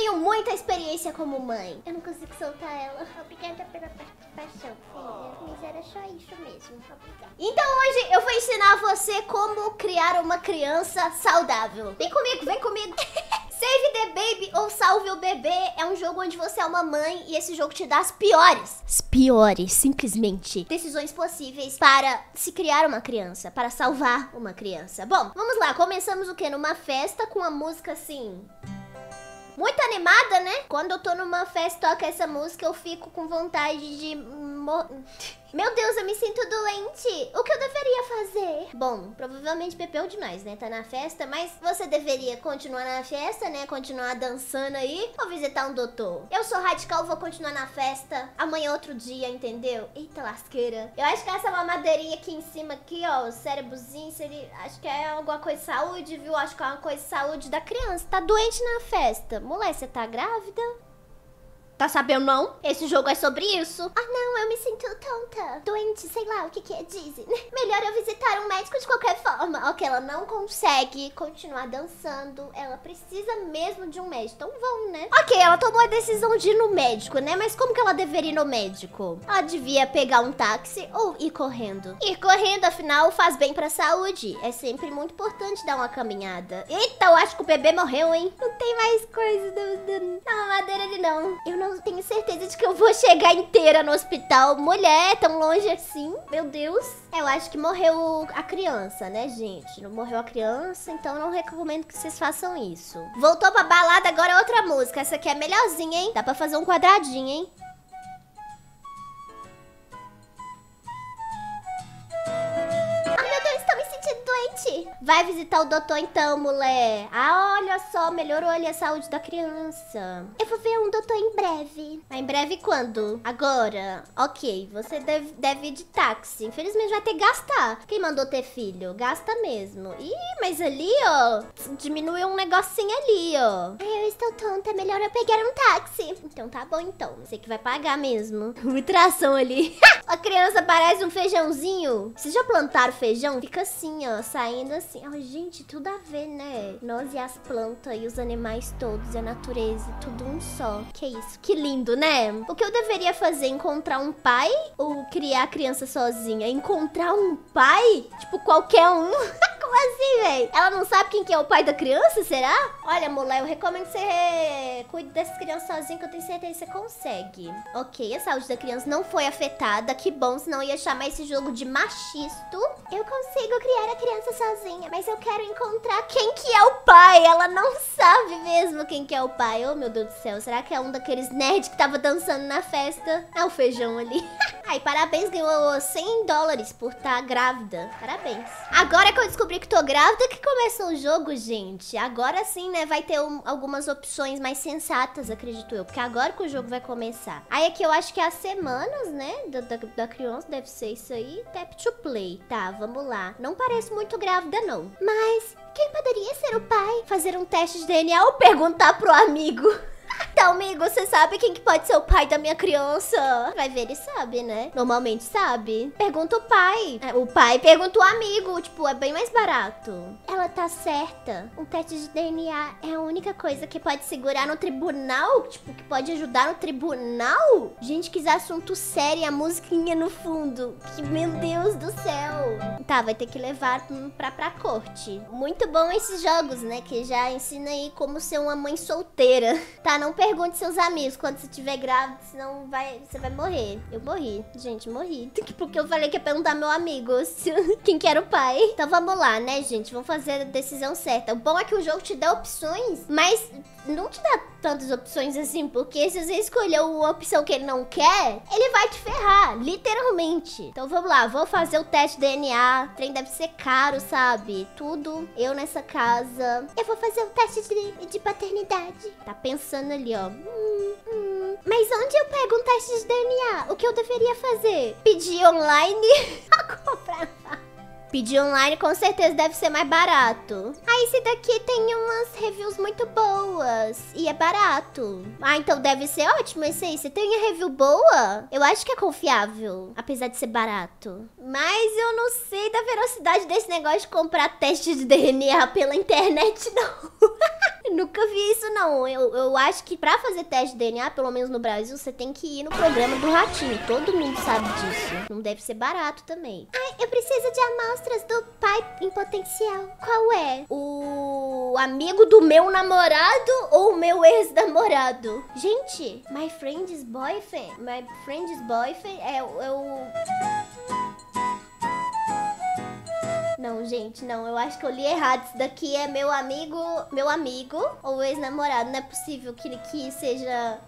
tenho muita experiência como mãe. Eu não consigo soltar ela. Obrigada pela participação, filha. Mas era só isso mesmo. Obrigada. Então hoje eu vou ensinar você como criar uma criança saudável. Vem comigo, vem comigo. Save the Baby ou Salve o Bebê é um jogo onde você é uma mãe e esse jogo te dá as piores, as piores, simplesmente, decisões possíveis para se criar uma criança, para salvar uma criança. Bom, vamos lá, começamos o que? Numa festa com a música assim muito animada, né? Quando eu tô numa festa toca essa música, eu fico com vontade de... Meu Deus, eu me sinto doente. O que eu deveria fazer? Bom, provavelmente bebeu demais, né? Tá na festa, mas você deveria continuar na festa, né? Continuar dançando aí ou visitar um doutor. Eu sou radical, vou continuar na festa. Amanhã é outro dia, entendeu? Eita lasqueira. Eu acho que essa mamadeirinha aqui em cima, aqui, ó, o cérebrozinho, seria, acho que é alguma coisa de saúde, viu? Acho que é uma coisa de saúde da criança. Tá doente na festa. Mulher, você tá grávida? Tá sabendo não? Esse jogo é sobre isso. Ah, não, eu me sinto tonta. Doente, sei lá o que que é Disney. Melhor eu visitar um médico de qualquer forma. Ok, ela não consegue continuar dançando. Ela precisa mesmo de um médico. Então vamos, né? Ok, ela tomou a decisão de ir no médico, né? Mas como que ela deveria ir no médico? Ela devia pegar um táxi ou ir correndo. Ir correndo, afinal, faz bem pra saúde. É sempre muito importante dar uma caminhada. Eita, eu acho que o bebê morreu, hein? Não tem mais coisa na mamadeira ali, não. Eu não não tenho certeza de que eu vou chegar inteira no hospital. Mulher, tão longe assim. Meu Deus. Eu acho que morreu a criança, né, gente? Não morreu a criança, então não recomendo que vocês façam isso. Voltou pra balada, agora é outra música. Essa aqui é melhorzinha, hein? Dá pra fazer um quadradinho, hein? Vai visitar o doutor então, mulher. Ah, olha só, melhorou ali a saúde da criança. Eu vou ver um doutor em breve. Mas em breve quando? Agora. Ok, você deve, deve ir de táxi. Infelizmente vai ter que gastar. Quem mandou ter filho? Gasta mesmo. Ih, mas ali, ó, diminuiu um negocinho ali, ó. Ai, eu estou tonta, é melhor eu pegar um táxi. Então tá bom então, você que vai pagar mesmo. Ultração ali. a criança parece um feijãozinho. Vocês já plantaram feijão? Fica assim, ó, saindo assim. Oh, gente, tudo a ver, né? Nós e as plantas e os animais todos, e a natureza, tudo um só. Que isso, que lindo, né? O que eu deveria fazer? Encontrar um pai ou criar a criança sozinha? Encontrar um pai? Tipo, qualquer um? Como assim, velho? Ela não sabe quem que é o pai da criança, será? Olha, mulher, eu recomendo que você cuide dessa criança sozinha, que eu tenho certeza que você consegue. Ok, a saúde da criança não foi afetada. Que bom, senão ia chamar esse jogo de machisto. Eu consigo criar a criança sozinha, mas eu quero encontrar quem que é o pai. Ela não sabe mesmo quem que é o pai. Oh, meu Deus do céu. Será que é um daqueles nerds que tava dançando na festa? É o feijão ali. Ai, parabéns, ganhou 100 dólares por estar tá grávida. Parabéns. Agora que eu descobri que tô grávida que começou o jogo, gente. Agora sim, né, vai ter um, algumas opções mais sensatas, acredito eu. Porque agora que o jogo vai começar. Aí aqui eu acho que é as semanas, né, da, da, da criança, deve ser isso aí. Tap to play. Tá, vamos lá. Não parece muito grávida, não. Mas quem poderia ser o pai? Fazer um teste de DNA ou perguntar pro amigo. Então, amigo, você sabe quem que pode ser o pai da minha criança? Vai ver, ele sabe, né? Normalmente sabe. Pergunta o pai. É, o pai pergunta o amigo. Tipo, é bem mais barato. Ela tá certa. Um teste de DNA é a única coisa que pode segurar no tribunal? Tipo, que pode ajudar no tribunal? Gente, que assunto sério. A musiquinha no fundo. Que, meu Deus do céu. Tá, vai ter que levar pra, pra corte. Muito bom esses jogos, né? Que já ensina aí como ser uma mãe solteira. Tá, não pergunte seus amigos quando você estiver grávida, senão vai, você vai morrer. Eu morri. Gente, morri. Porque eu falei que ia perguntar meu amigo quem que era o pai. Então vamos lá, né, gente? Vamos fazer a decisão certa. O bom é que o jogo te dá opções, mas não te dá tantas opções assim, porque se você escolher uma opção que ele não quer, ele vai te ferrar, literalmente. Então vamos lá, vou fazer o teste DNA. O trem deve ser caro, sabe? Tudo. Eu nessa casa. Eu vou fazer um teste de, de paternidade. Tá pensando ali, ó. Hum, hum. Mas onde eu pego um teste de DNA? O que eu deveria fazer? Pedir online? Comprar. Pedir online com certeza deve ser mais barato. Ah, esse daqui tem umas reviews muito boas. E é barato. Ah, então deve ser ótimo esse aí. Você tem a review boa? Eu acho que é confiável. Apesar de ser barato. Mas eu não sei da velocidade desse negócio de comprar teste de DNA pela internet, não. Nunca vi isso, não. Eu, eu acho que pra fazer teste de DNA, pelo menos no Brasil, você tem que ir no programa do Ratinho. Todo mundo sabe disso. Não deve ser barato também. Ai, eu preciso de amostras do pai em potencial. Qual é? O amigo do meu namorado ou o meu ex-namorado? Gente, my friend's boyfriend. My friend's boyfriend é, é o. Não, gente, não. Eu acho que eu li errado. Isso daqui é meu amigo. Meu amigo ou ex-namorado. Não é possível que, que seja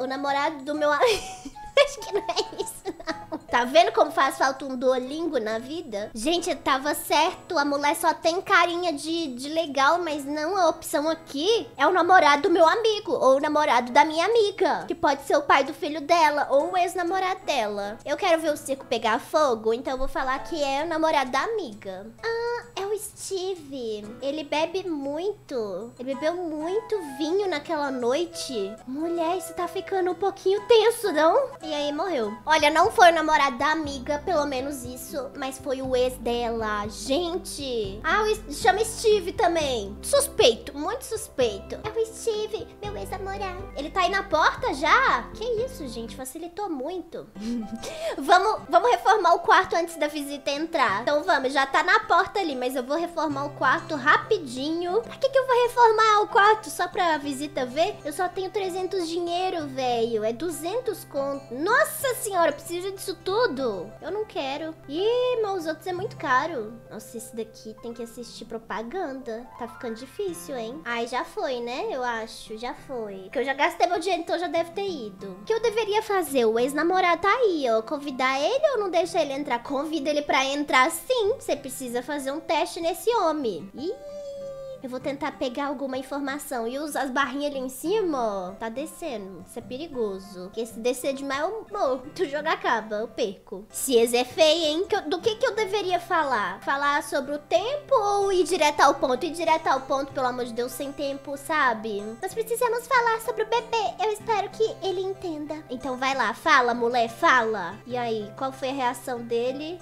o namorado do meu amigo. acho que não é isso, não. Tá vendo como faz falta um Duolingo na vida? Gente, tava certo. A mulher só tem carinha de, de legal, mas não a opção aqui é o namorado do meu amigo ou o namorado da minha amiga, que pode ser o pai do filho dela ou o ex-namorado dela. Eu quero ver o circo pegar fogo, então eu vou falar que é o namorado da amiga. Ah, é Steve. Ele bebe muito. Ele bebeu muito vinho naquela noite. Mulher, isso tá ficando um pouquinho tenso, não? E aí morreu. Olha, não foi o namorado da amiga, pelo menos isso, mas foi o ex dela. Gente. Ah, o chama Steve também. Suspeito, muito suspeito. É o Steve, meu ex-namorado. Ele tá aí na porta já? Que isso, gente, facilitou muito. vamos, vamos reformar o quarto antes da visita entrar. Então vamos, já tá na porta ali, mas eu vou reformar o quarto rapidinho. Pra que que eu vou reformar o quarto? Só pra visita ver? Eu só tenho 300 dinheiro, velho. É 200 conto. Nossa senhora, precisa disso tudo? Eu não quero. Ih, mas os outros é muito caro. Nossa, esse daqui tem que assistir propaganda. Tá ficando difícil, hein? Ai, já foi, né? Eu acho, já foi. Porque eu já gastei meu dinheiro, então já deve ter ido. O que eu deveria fazer? O ex-namorado tá aí, ó. Convidar ele ou não deixar ele entrar? Convida ele pra entrar sim. Você precisa fazer um teste nesse homem. Ih. Eu vou tentar pegar alguma informação. E usar as barrinhas ali em cima, ó. Tá descendo. Isso é perigoso. Porque se descer demais, eu morro. Tu joga acaba, eu perco. Ciência é feia, hein? Do que que eu deveria falar? Falar sobre o tempo ou ir direto ao ponto? Ir direto ao ponto, pelo amor de Deus, sem tempo, sabe? Nós precisamos falar sobre o bebê. Eu espero que ele entenda. Então vai lá, fala, mulher, fala. E aí, qual foi a reação dele?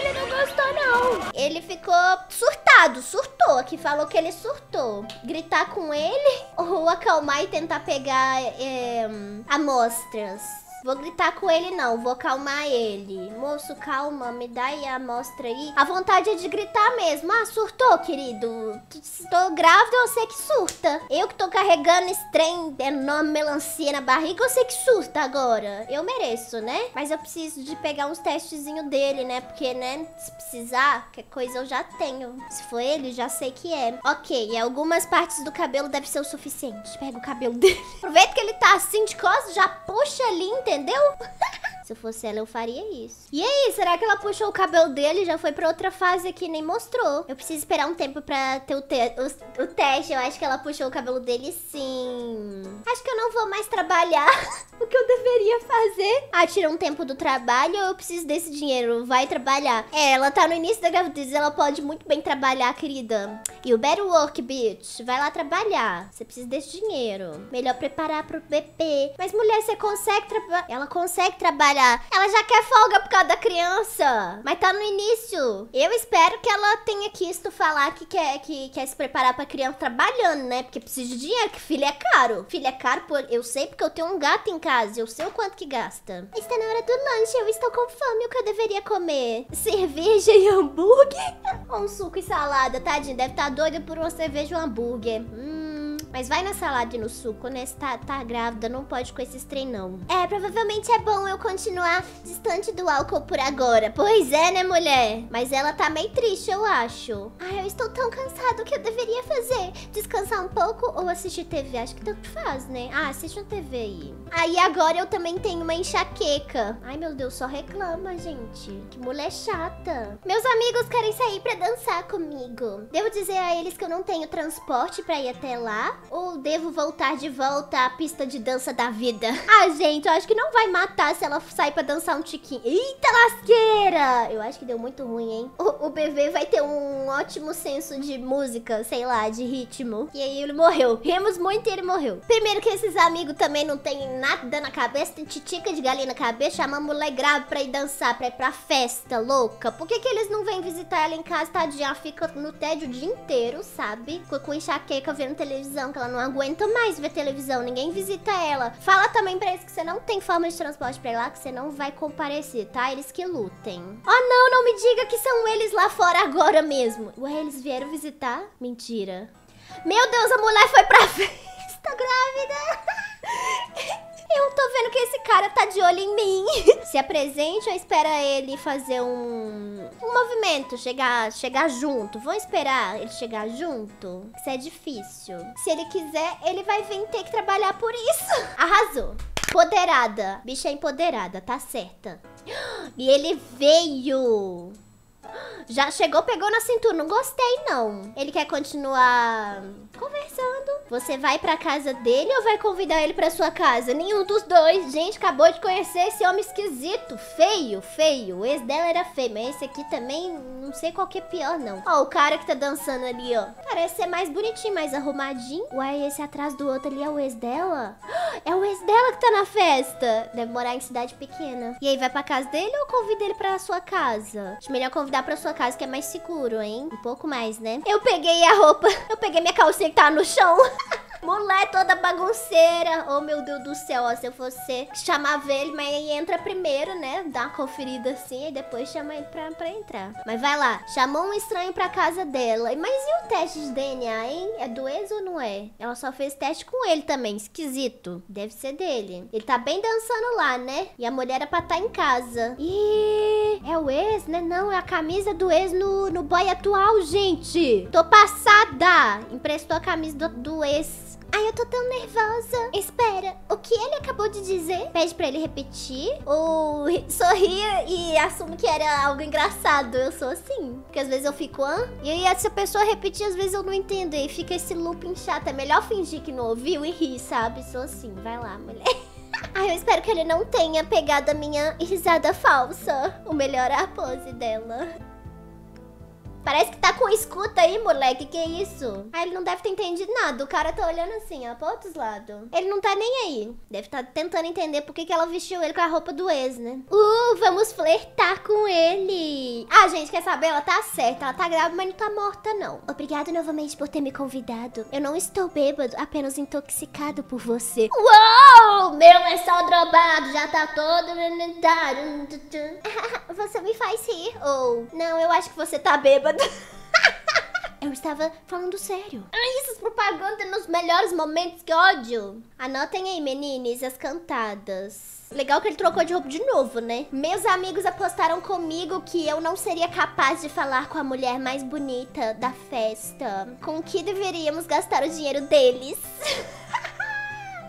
Ele não gostou, não. Ele ficou surtado, surtou, que falou que ele surtou. Gritar com ele ou acalmar e tentar pegar é, amostras? Vou gritar com ele não, vou acalmar ele. Moço, calma, me dá aí a amostra aí. A vontade é de gritar mesmo. Ah, surtou, querido? Estou grávida, sei que surta. Eu que tô carregando esse trem enorme melancia na barriga, sei que surta agora. Eu mereço, né? Mas eu preciso de pegar uns testezinhos dele, né? Porque, né, se precisar, que coisa eu já tenho. Se for ele, já sei que é. Ok, algumas partes do cabelo deve ser o suficiente. Pega o cabelo dele. Aproveita que ele tá assim de costas, já puxa ali, entendeu? Entendeu? Se fosse ela, eu faria isso. E aí, será que ela puxou o cabelo dele e já foi pra outra fase aqui nem mostrou? Eu preciso esperar um tempo pra ter o, te o, o teste. Eu acho que ela puxou o cabelo dele sim. Acho que eu não vou mais trabalhar o que eu deveria fazer. Ah, tira um tempo do trabalho ou eu preciso desse dinheiro? Vai trabalhar. É, ela tá no início da gravidez, ela pode muito bem trabalhar, querida. You better work, bitch. Vai lá trabalhar. Você precisa desse dinheiro. Melhor preparar pro bebê. Mas mulher, você consegue trabalhar. Ela consegue trabalhar ela já quer folga por causa da criança. Mas tá no início. Eu espero que ela tenha quisto falar que quer, que quer se preparar pra criança trabalhando, né? Porque precisa de dinheiro, que filho é caro. Filho é caro, por... eu sei porque eu tenho um gato em casa. Eu sei o quanto que gasta. Está na hora do lanche. Eu estou com fome. O que eu deveria comer? Cerveja e hambúrguer? Ou um suco e salada, tadinho. Deve estar tá doida por uma cerveja e um hambúrguer. Hum. Mas vai na salada e no suco, né? Se tá, tá grávida, não pode com esses trem, não. É, provavelmente é bom eu continuar distante do álcool por agora. Pois é, né, mulher? Mas ela tá meio triste, eu acho. Ai, eu estou tão cansado que eu deveria fazer. Descansar um pouco ou assistir TV? Acho que tanto faz, né? Ah, assiste uma TV aí. Aí agora eu também tenho uma enxaqueca. Ai, meu Deus, só reclama, gente. Que mulher chata. Meus amigos querem sair pra dançar comigo. Devo dizer a eles que eu não tenho transporte pra ir até lá. Ou devo voltar de volta à pista de dança da vida? Ah, gente, eu acho que não vai matar se ela sair pra dançar um tiquinho. Eita Eu acho que deu muito ruim, hein? O, o bebê vai ter um ótimo senso de música, sei lá, de ritmo. E aí ele morreu. Rimos muito e ele morreu. Primeiro que esses amigos também não tem nada na cabeça, tem titica de galinha na cabeça, chama a mulher grave pra ir dançar, pra ir pra festa louca. Por que que eles não vêm visitar ela em casa, tadinha? Ela fica no tédio o dia inteiro, sabe? Com enxaqueca, vendo televisão que ela não aguenta mais ver televisão, ninguém visita ela. Fala também pra eles que você não tem forma de transporte pra lá, que você não vai comparecer, tá? Eles que lutem. Oh, não, não me diga que são eles lá fora agora mesmo. Ué, eles vieram visitar? Mentira. Meu Deus, a mulher foi pra festa grávida. Eu tô vendo que esse cara tá de olho em mim. Se apresente ou espera ele fazer um, um movimento, chegar, chegar junto. Vão esperar ele chegar junto? Isso é difícil. Se ele quiser, ele vai vir ter que trabalhar por isso. Arrasou. Empoderada. Bicha empoderada, tá certa. E ele veio. Já chegou, pegou na cintura. Não gostei, não. Ele quer continuar conversando. Você vai pra casa dele ou vai convidar ele pra sua casa? Nenhum dos dois. Gente, acabou de conhecer esse homem esquisito. Feio, feio. O ex dela era feio, mas esse aqui também não sei qual que é pior, não. Ó, o cara que tá dançando ali, ó. Parece ser mais bonitinho, mais arrumadinho. Uai, esse atrás do outro ali é o ex dela? É o ex dela que tá na festa. Deve morar em cidade pequena. E aí, vai pra casa dele ou convida ele pra sua casa? Acho melhor convidar pra sua casa, que é mais seguro, hein? Um pouco mais, né? Eu peguei a roupa. Eu peguei minha calcinha que tá no chão. Mulher toda bagunceira. Oh, meu Deus do céu, ó. Se eu fosse chamava ele, mas aí entra primeiro, né? Dá uma conferida assim e depois chama ele pra, pra entrar. Mas vai lá. Chamou um estranho pra casa dela. Mas e o teste de DNA, hein? É do ex ou não é? Ela só fez teste com ele também. Esquisito. Deve ser dele. Ele tá bem dançando lá, né? E a mulher era pra estar tá em casa. Ih, é o ex, né? Não, é a camisa do ex no, no boy atual, gente. Tô passada. Emprestou a camisa do, do ex Ai, eu tô tão nervosa. Espera, o que ele acabou de dizer? Pede pra ele repetir? Ou sorria e assume que era algo engraçado? Eu sou assim. Porque às vezes eu fico, hã? E aí essa pessoa repetir, às vezes eu não entendo. E fica esse looping chato. É melhor fingir que não ouviu e rir, sabe? Sou assim. Vai lá, mulher. Ai, eu espero que ele não tenha pegado a minha risada falsa. O melhor é a pose dela. Parece que tá com escuta aí, moleque. Que isso? Ah, ele não deve ter entendido nada. O cara tá olhando assim, ó, pra outros lados. Ele não tá nem aí. Deve tá tentando entender por que, que ela vestiu ele com a roupa do ex, né? Uh, vamos flertar com ele. Ah, gente, quer saber? Ela tá certa. Ela tá grávida, mas não tá morta, não. Obrigado novamente por ter me convidado. Eu não estou bêbado, apenas intoxicado por você. Uou! Meu é só drobado, já tá todo... você me faz rir. Ou, oh, não, eu acho que você tá bêbado. Eu estava falando sério. Ai, essas propagandas nos melhores momentos, que ódio. Anotem aí, meninas, as cantadas. Legal que ele trocou de roupa de novo, né? Meus amigos apostaram comigo que eu não seria capaz de falar com a mulher mais bonita da festa. Com que deveríamos gastar o dinheiro deles.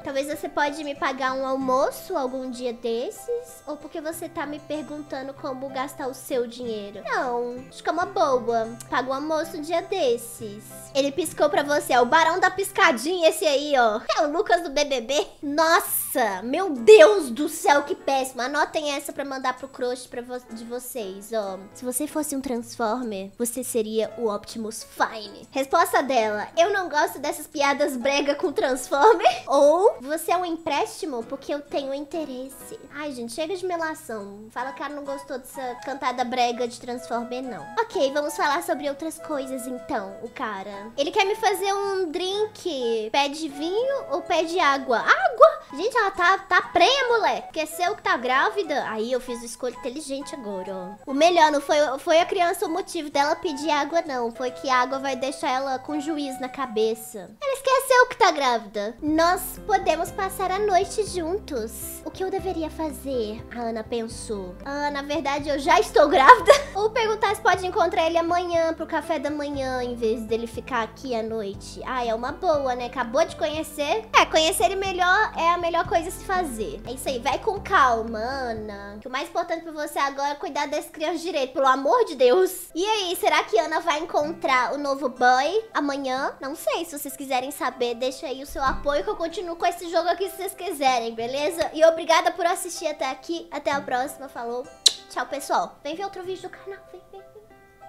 Talvez você pode me pagar um almoço algum dia desses? Ou porque você tá me perguntando como gastar o seu dinheiro? Não, acho que é uma boa. Paga um almoço um dia desses. Ele piscou pra você, é o barão da piscadinha esse aí, ó. É o Lucas do BBB. Nossa, meu Deus do céu, que péssimo. Anotem essa pra mandar pro crush pra vo de vocês, ó. Se você fosse um Transformer, você seria o Optimus Fine. Resposta dela, eu não gosto dessas piadas brega com Transformer. Ou você é um empréstimo porque eu tenho interesse. Ai, gente, chega de melação. Fala que ela não gostou dessa cantada brega de Transformer, não. Ok, vamos falar sobre outras coisas, então, o cara. Ele quer me fazer um drink. Pede vinho ou pede água? Água? Gente, ela tá, tá prenha, moleque. Esqueceu que tá grávida? Aí eu fiz uma escolha inteligente agora, ó. O melhor não foi, foi a criança o motivo dela pedir água, não. Foi que a água vai deixar ela com juízo na cabeça. Ela esqueceu que tá grávida. Nós podemos podemos passar a noite juntos. O que eu deveria fazer? A Ana pensou. Ah, na verdade eu já estou grávida. Ou perguntar se pode encontrar ele amanhã pro café da manhã, em vez dele ficar aqui à noite. Ah, é uma boa, né? Acabou de conhecer. É, conhecer ele melhor é a melhor coisa a se fazer. É isso aí, vai com calma, Ana. Que o mais importante pra você agora é cuidar desse criança direito, pelo amor de Deus. E aí, será que Ana vai encontrar o novo boy amanhã? Não sei, se vocês quiserem saber, deixa aí o seu apoio que eu continuo com esse jogo aqui se vocês quiserem, beleza? E obrigada por assistir até aqui. Até a próxima. Falou. Tchau, pessoal. Vem ver outro vídeo do canal. Vem, vem.